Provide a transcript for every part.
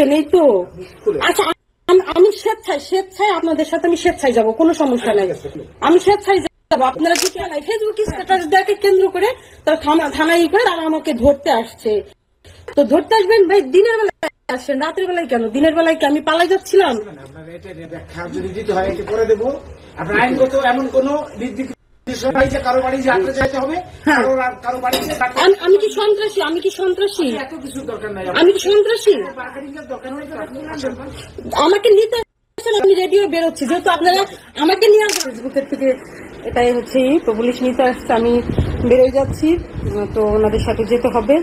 এই তো? আচ্ছা আমি- স্বেচ্ছায় স্বেচ্ছায় আপনাদের সাথে আমি স্বেচ্ছায় যাব কোনো সমস্যা নাই। আমি স্বেচ্ছায় যাব আপনারা যদি নাই ফেসবুক স্ট্যাটাস দেখে কেন্দ্র করে তারা থানা- থানায় করে তারা আমাকে ধরতে আসছে। তো ধরতে আসবেন ভাই দিনের বেলায় আসছেন রাতের বেলায় কেন? দিনের বেলায় কি আমি পালাই যাচ্ছিলাম? আপনার এটা এটা যদি দিতে হয় এটা করে দেবো। আপনার আইনগত এমন কোন হ্যাঁ। আমি- কি সন্ত্রাসী? আমি কি সন্ত্রাসী? এত কিছু দরকার নাই। আমি কি সন্ত্রাসী। আমাকে নিতে আসছেন, আমি রেডিও বেরোচ্ছি। যেহেতু আপনারা আমাকে নিয়ে আসবেন। ফেসবুকের থেকে এটাই হচ্ছে তো পুলিশ নিতে আসছে আমি বেরোয় যাচ্ছি তো ওনাদের সাথে যেতে হবে।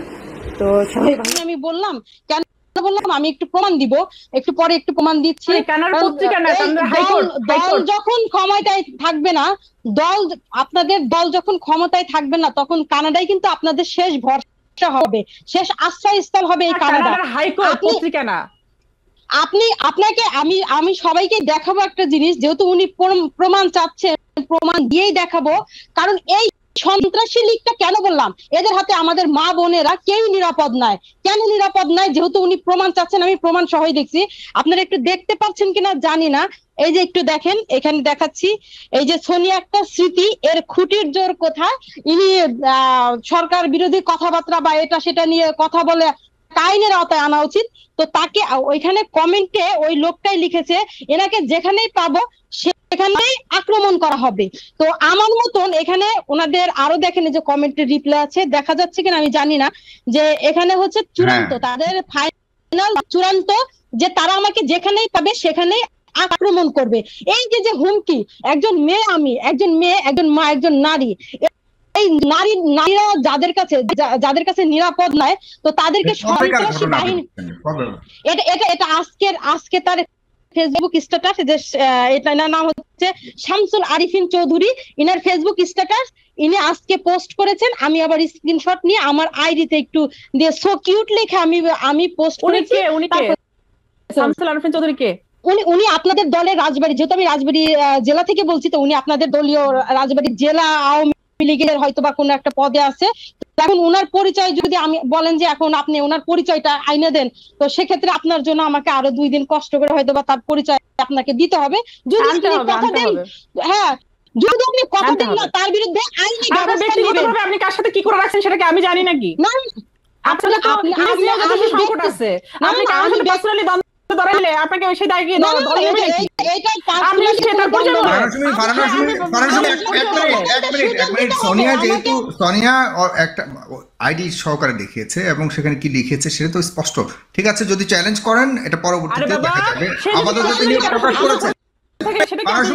তো সবাই আমি বললাম কেন বললাম আমি একটু প্রমাণ দিব। একটু পরে একটু প্রমাণ দিচ্ছি। এই কানাডার কারণ পত্রিকা না, এই কানাডার দল-। যখন ক্ষমতায় থাকবে না দল আপনাদের দল যখন ক্ষমতায় থাকবে না তখন কানাডায় কিন্তু আপনাদের শেষ ভরসা হবে শেষ আশ্রয়স্থল হবে এই কানাডা। হাইকোর্ট আপনি- পত্রিকা না। আপনি আপনাকে আমি আমি সবাইকে দেখাবো একটা জিনিস যেহেতু উনি প্রম- প্রমাণ চাচ্ছেন প্রমাণ দিয়েই দেখাবো কারণ এই সন্ত্রাসী লীগটা কেন বললাম? এদের হাতে আমাদের মা বোনেরা কেউ নিরাপদ নয় কেন নিরাপদ নয় যেহেতু উনি প্রমাণ চাচ্ছেন, আমি প্রমাণ সহই দেখছি। আপনারা একটু দেখতে পাচ্ছেন কিনা জানি না। এই যে একটু দেখেন, এখানে দেখাচ্ছি। এই যে সোনিয়া একটা স্মৃতি, এর খুঁটির জোর কোথায়? ইনি সরকার বিরোধী কথাবার্তা বা এটা সেটা নিয়ে কথা বলে আইনের আওতায় আনা উচিত। তো তাকে, ওইখানে কমেন্টে ওই লোকটাই লিখেছে, এনাকে যেখানেই পাবো সেখানেই আক্রমণ করা হবে। তো আমার মতন এখানে ওনাদের আরও দেখেন যে কমেন্টের রিপ্লাই আছে দেখা যাচ্ছে কিনা আমি জানি না যে এখানে হচ্ছে চূড়ান্ত তাদের ফাইনাল চূড়ান্ত যে তারা আমাকে যেখানেই পাবে সেখানেই আক্রমণ করবে। এই যে যে হুমকি একজন মেয়ে আমি একজন মেয়ে একজন মা একজন নারী এই নারী নারীরা যাদের কাছে যাদের কাছে নিরাপদ নয় তো তাদেরকে সন্ত্রাসী বাহিনী এটা এটা এটা আজকের আজকে তার ফেসবুক স্ট্যাটাস যে এটা নাম হচ্ছে শামসুল আরিফিন চৌধুরী। ইনার ফেসবুক স্ট্যাটাস ইনি আজকে পোস্ট করেছেন। আমি আবার স্ক্রিনশট নিয়ে আমার আইডিতে একটু দিয়ে সো কিউট লিখে আমি আমি পোস্ট করেছি। উনি কে? শামসুল আরফিন চৌধুরী কে? উনি উনি আপনাদের দলের রাজবাড়ি যেহেতু আমি রাজবাড়ি জেলা থেকে বলছি তো উনি আপনাদের দলীয় রাজবাড়ি জেলা আওয়ামী লীগের হয়তো বা কোনো একটা পদে আছে। এখন উনার পরিচয় যদি আমি বলেন যে এখন আপনি ওনার পরিচয়টা আইনে দেন তো সেক্ষেত্রে আপনার জন্য আমাকে আরও দুই দিন কষ্ট করে হয়তো বা তার পরিচয় আপনাকে দিতে হবে। যদি আপনি কথা দেন হ্যাঁ যদি আপনি কথা দেন না তার বিরুদ্ধে আইনি ব্যবস্থা নেবেন। আপনি কার সাথে কি করে রাখছেন সেটা কি আমি জানি নাকি না আপনার তো আপনি- আপনি- সংকট আছে। আপনি কারোর সাথে পার্সোনালি দ্বন্দ্ব ধরাইলে আপনাকে সেই মিনিট। সোনিয়া যেহেতু সোনিয়া একটা আইডি সহকারে দেখিয়েছে এবং সেখানে কি লিখেছে সেটা তো স্পষ্ট। ঠিক আছে যদি চ্যালেঞ্জ করেন এটা পরবর্তীতে দেখা যাবে। আপাতত তিনি প্রকাশ করেছেন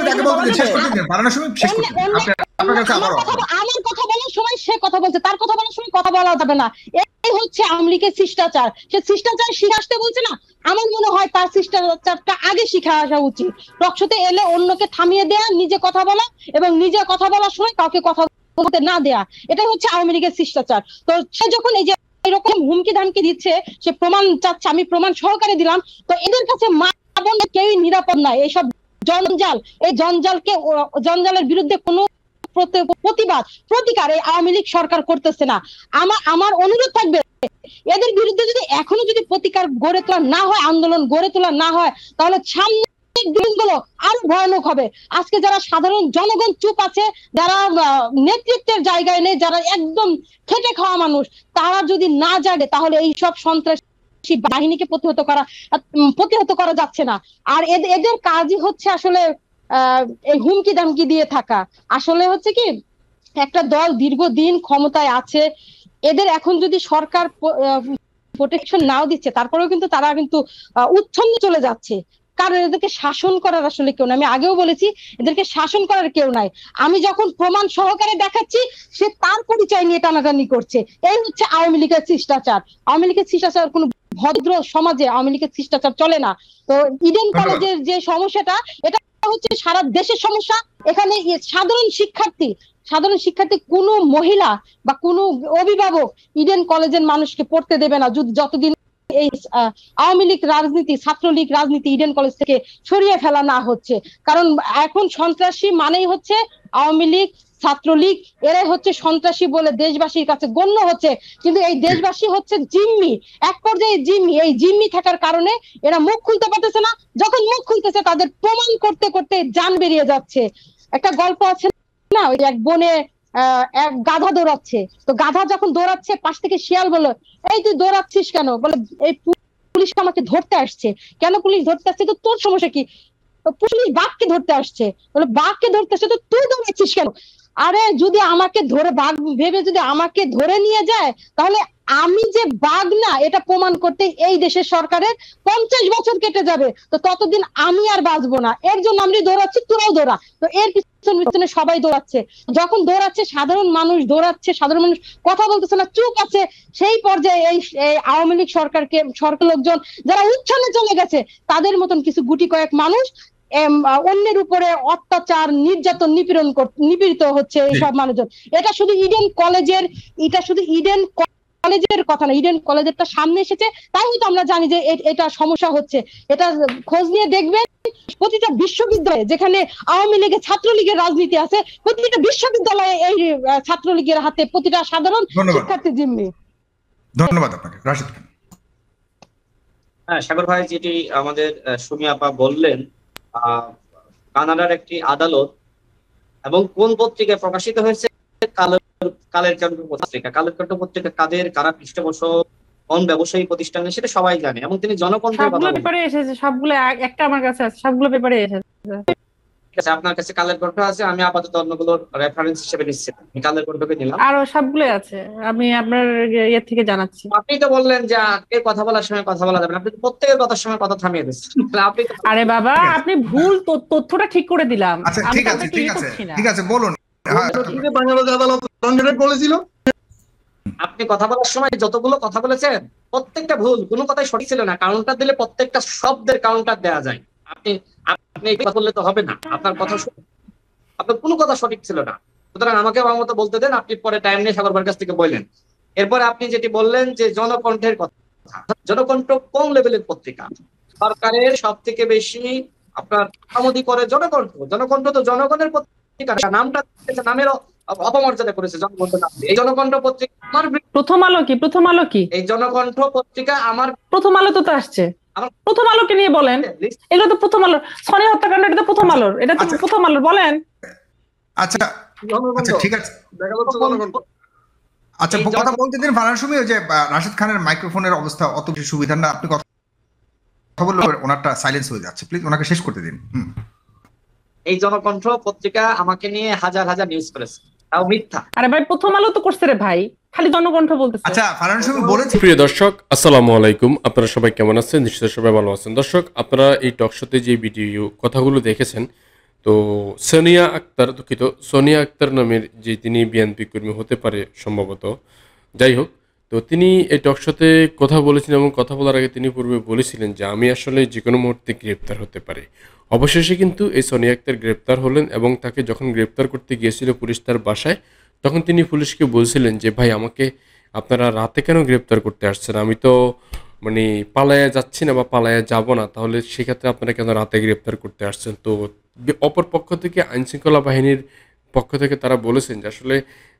তাকে বলতে শেষ? করতে দিন ফারানাসুমি শেষ করতে দিন। অন্য- আপনার আপনার কাছে আবারও কথা আমার কথা বলার সময় সে কথা বলছে, তার কথা বলার সময় কথা বলা যাবে না। এই হচ্ছে আওয়ামী লীগের শিষ্টাচার। সে শিষ্টাচার শিখে আসতে বলছে না, আমার মনে হয় তার শিষ্টাচারটা আগে শিখে আসা উচিত। টকশোতে এলে অন্যকে থামিয়ে দেয়া, নিজে কথা বলা এবং নিজে কথা বলার সময় কাউকে কথা বলতে না দেয়া, এটাই হচ্ছে আওয়ামী লীগের শিষ্টাচার। তো সে যখন এই যে এরকম হুমকি ধামকি দিচ্ছে, সে প্রমাণ চাচ্ছে, আমি প্রমাণ সহকারে দিলাম, তো এদের কাছে মা বোন কেউই নিরাপদ নয় এইসব জঞ্জাল, এই জঞ্জালকে জঞ্জালের বিরুদ্ধে কোনো প্রতিবাদ, প্রতিকার এই আওয়ামী লীগ সরকার করতেছে না। আমার আমার অনুরোধ থাকবে, এদের বিরুদ্ধে যদি এখনও যদি প্রতিকার গড়ে তোলা না হয়, আন্দোলন গড়ে তোলা না হয়, তাহলে সামনে দিনগুলো আরও ভয়ানক হবে। আজকে যারা সাধারণ জনগণ চুপ আছে, যারা নেতৃত্বের জায়গায় নেই, যারা একদম খেটে খাওয়া মানুষ, তারা যদি না জাগে তাহলে এই সব সন্ত্রাসী বাহিনীকে প্রতিহত করা প্রতিহত করা যাচ্ছে না। আর এদ- এদের কাজই হচ্ছে আসলে এই হুমকি দামকি দিয়ে থাকা। আসলে হচ্ছে কি একটা দল দীর্ঘদিন ক্ষমতায় আছে এদের এখন যদি সরকার প্রোটেকশন নাও দিচ্ছে তারপরেও কিন্তু তারা কিন্তু আহ, উচ্ছন্নে চলে যাচ্ছে। কারণ এদেরকে শাসন করার আসলে কেউ নাই। আমি আগেও বলেছি এদেরকে শাসন করার কেউ নাই। আমি যখন প্রমাণ সহকারে দেখাচ্ছি সে তার পরিচয় নিয়ে টানাটানি করছে। এই হচ্ছে আওয়ামী লীগের শিষ্টাচার। আওয়ামী লীগের শিষ্টাচার কোনো ভদ্র সমাজে আওয়ামী লীগের শিষ্টাচার চলে না। তো ইডেন কলেজের যে সমস্যাটা এটা হচ্ছে সারা দেশের সমস্যা। এখানে সাধারণ শিক্ষার্থী সাধারণ শিক্ষার্থী কোনো মহিলা বা কোনো অভিভাবক ইডেন কলেজের মানুষকে পড়তে দেবে না। যতদিন এই আওয়ামী লীগ রাজনীতি, ছাত্রলীগ রাজনীতি ইডেন কলেজ থেকে সরিয়ে ফেলা না হচ্ছে। কারণ এখন সন্ত্রাসী মানেই হচ্ছে আওয়ামী লীগ ছাত্রলীগ এরাই হচ্ছে সন্ত্রাসী বলে দেশবাসীর কাছে গণ্য হচ্ছে। কিন্তু এই দেশবাসী হচ্ছে জিম্মি। এক পর্যায়ে জিম্মি। এই জিম্মি থাকার কারণে এরা মুখ খুলতে পারতেছে না। যখন মুখ খুলতেছে তাদের প্রমাণ করতে করতে জান বেরিয়ে যাচ্ছে। একটা গল্প আছে না? ওই এক বনে এক গাধা দৌড়াচ্ছে। তো গাধা যখন দৌড়াচ্ছে পাশ থেকে শিয়াল বলল এই তুই দৌড়াচ্ছিস কেন? বলে এই পুলিশ আমাকে ধরতে আসছে। কেন পুলিশ ধরতে আসছে? তো তোর সমস্যা কি? তো পুলিশ বাঘকে ধরতে আসছে। বলে বাঘকে ধরতে আসছে? তো তুই দৌড়াচ্ছিস কেন? আরে যদি আমাকে ধরে বাঘ, ভেবে যদি আমাকে ধরে নিয়ে যায়, তাহলে আমি যে বাঘ না, এটা প্রমাণ করতে এই দেশের সরকারের পঞ্চাশ বছর কেটে যাবে। তো ততদিন আমি আর বাঁচবো না। এর জন্য আমি দৌড়াচ্ছি, তোরাও দৌড়া। তো এর পিছনে সবাই দৌড়াচ্ছে। যখন দৌড়াচ্ছে, সাধারণ মানুষ দৌড়াচ্ছে, সাধারণ মানুষ কথা বলতেছে না, চুপ আছে। সেই পর্যায়ে এই আওয়ামী লীগ সরকারকে, সরকার লোকজন যারা উচ্ছনে চলে গেছে, তাদের মতন কিছু গুটি কয়েক মানুষ অন্যের উপরে অত্যাচার নির্যাতন নিপীড়ন কর- নিপীড়িত হচ্ছে এইসব মানুষজন। এটা শুধু ইডেন কলেজের এটা শুধু ইডেন কলেজের কথা না ইডেন কলেজেরটা সামনে এসেছে তাই হয়তো আমরা জানি যে এটা সমস্যা হচ্ছে। এটা খোঁজ নিয়ে দেখবেন প্রতিটা বিশ্ববিদ্যালয়ে যেখানে আওয়ামী লীগের ছাত্রলীগের রাজনীতি আছে প্রতিটা বিশ্ববিদ্যালয়ে এই ছাত্রলীগের হাতে প্রতিটা সাধারণ। শিক্ষার্থী জিম্মি। ধন্যবাদ আপনাকে। রাশিদ খান। হ্যাঁ সাগর ভাই যেটি আমাদের সুমি আপা বললেন কানাডার একটি আদালত এবং কোন পত্রিকায় প্রকাশিত হয়েছে? কালের কণ্ঠ পত্রিকা। কালের কণ্ঠ পত্রিকা কাদের কারা পৃষ্ঠপোষক কোন ব্যবসায়ী প্রতিষ্ঠানে সেটা সবাই জানে। এবং তিনি জনকণ্ঠের কথা সবগুলো পেপারে এসেছে সবগুলো এক- একটা আমার কাছে আছে সবগুলো পেপারে এসেছে। আছে আপনার কাছে কালের কণ্ঠ আছে আমি আপাতত অন্যগুলোর রেফারেন্স হিসেবে নিচ্ছি। আমি কালের কণ্ঠকে নিলাম। আরও সবগুলো আছে। আমি আপনার ইয়ে থেকে জানাচ্ছি। আপনি তো বললেন যে আজকে কথা বলার সময় কথা বলা যাবে না আপনি প্রত্যেকের কথার সময় কথা থামিয়ে দিচ্ছেন। আপনি আরে বাবা আপনি ভুল তথ্যটা ঠিক করে দিলাম। আচ্ছা ঠিক আছে ঠিক আছে ঠিক আছে বলুন। হ্যাঁ, বাংলাদেশ আদালত বলেছিল। আপনি কথা বলার সময় যতগুলো কথা বলেছেন প্রত্যেকটা ভুল কোনো কথাই সঠিক ছিল না। কাউন্টার দিলে প্রত্যেকটা শব্দের কাউন্টার দেওয়া যায়। আপনি আপনি এই কথা বললে তো হবে না। আপনার কথা আপনার কোনো কথা সঠিক ছিল না। সুতরাং আমাকে আমার মতো বলতে দেন আপনি পরে টাইম নিয়ে সাগরবার কাছ থেকে বললেন। এরপরে আপনি যেটি বললেন যে জনকণ্ঠের কথা জনকণ্ঠ কোন লেভেলের পত্রিকা? সরকারের সব থেকে বেশি আপনার আমোদি করে জনকণ্ঠ। জনকণ্ঠ তো জনগণের পত্রিকা নামটা নামের অপমর্যাদা করেছে জনকণ্ঠ নাম। এই জনকণ্ঠ পত্রিকা আমার প্রথম আলো কি? প্রথম আলো কি? এই জনকণ্ঠ পত্রিকা আমার প্রথম আলো তো তো আসছে। প্রথম আলোকে নিয়ে বলেন। list এগুলো তো প্রথম আলো সনি হত্যাকাণ্ড এটা তো প্রথম আলোর। এটা তো আচ্ছা। প্রথম আলোর বলেন। আচ্ছা। আচ্ছা ঠিক আছে। দেখা যাচ্ছে জনগণ আচ্ছা কথা বলতে দিন ফারান ওই যে রাশিদ খানের মাইক্রোফোনের অবস্থা অত বেশি সুবিধা না। আপনি কথা কথা বললে ওনারটা সাইলেন্স হয়ে যাচ্ছে। প্লিজ ওনাকে শেষ করতে দিন। এই জনকণ্ঠ পত্রিকা আমাকে নিয়ে হাজার হাজার নিউজ করেছে। তাও মিথ্যা। আরে ভাই প্রথম আলো তো করছে রে ভাই। খালি জনকণ্ঠ বলতেছে। আচ্ছা ফারান সুমি বলেছে প্রিয় দর্শক আসসালামু আলাইকুম। আপনারা সবাই কেমন আছেন? নিশ্চয়ই সবাই ভালো আছেন। দর্শক আপনারা এই টক শোতে যে ভিডিও কথাগুলো দেখেছেন তো সোনিয়া আক্তার দুঃখিত সোনিয়া আক্তার নামের যে তিনি বিএনপি কর্মী হতে পারে সম্ভবত যাই হোক তো তিনি এই টক শোতে কথা বলেছেন এবং কথা বলার আগে তিনি পূর্বে বলেছিলেন যে আমি আসলে যে কোনো মুহূর্তে গ্রেপ্তার হতে পারি। অবশেষে কিন্তু এই সোনিয়া আক্তার গ্রেপ্তার হলেন এবং তাকে যখন গ্রেপ্তার করতে গিয়েছিল পুলিশ তার বাসায় তখন তিনি পুলিশকে বলছিলেন যে, ভাই, আমাকে আপনারা রাতে কেন গ্রেপ্তার করতে আসছেন? আমি তো মানে পালায়া যাচ্ছি না বা পালায়া যাব না। তাহলে সেক্ষেত্রে আপনারা কেন রাতে গ্রেপ্তার করতে আসছেন? তো অপর পক্ষ থেকে আইনশৃঙ্খলা বাহিনীর পক্ষ থেকে তারা বলেছেন যে, আসলে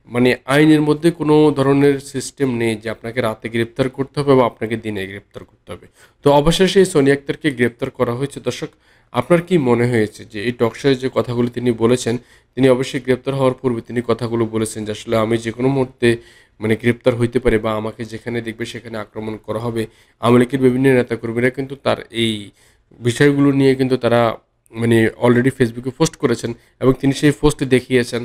মানে আইনের মধ্যে কোনো ধরনের সিস্টেম নেই যে, আপনাকে রাতে গ্রেপ্তার করতে হবে বা আপনাকে দিনে গ্রেপ্তার করতে হবে। তো অবশেষে সোনিয়া আক্তারকে গ্রেপ্তার করা হয়েছে। দর্শক আপনার কি মনে হয়েছে যে এই টকশয়ে যে কথাগুলো তিনি বলেছেন, তিনি অবশ্যই গ্রেপ্তার হওয়ার পূর্বে তিনি কথাগুলো বলেছেন যে আসলে আমি যে কোনো মুহূর্তে মানে গ্রেপ্তার হইতে পারে বা আমাকে যেখানে দেখবে সেখানে আক্রমণ করা হবে। আওয়ামী লীগের বিভিন্ন নেতাকর্মীরা কিন্তু তার এই বিষয়গুলো নিয়ে কিন্তু তারা মানে অলরেডি ফেসবুকে পোস্ট করেছেন এবং তিনি সেই পোস্টে দেখিয়েছেন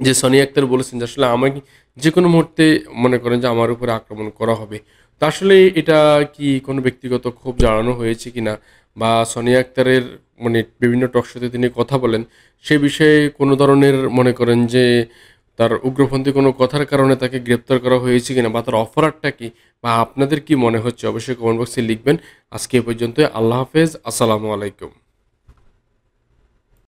যে সনি আক্তার বলেছেন যে আসলে আমাকে যে কোনো মুহূর্তে মনে করেন যে আমার উপরে আক্রমণ করা হবে। তো আসলে এটা কি কোনো ব্যক্তিগত ক্ষোভ জানানো হয়েছে কিনা? বা সোনিয়া আক্তারের মানে বিভিন্ন টকশোতে তিনি কথা বলেন, সে বিষয়ে কোনো ধরনের মনে করেন যে তার উগ্রপন্থী কোনো কথার কারণে তাকে গ্রেপ্তার করা হয়েছে কিনা বা তার অফারটা কী? বা আপনাদের কি মনে হচ্ছে? অবশ্যই কমেন্ট বক্সে লিখবেন। আজকে এ পর্যন্ত আল্লাহ হাফেজ। আসসালামু আলাইকুম।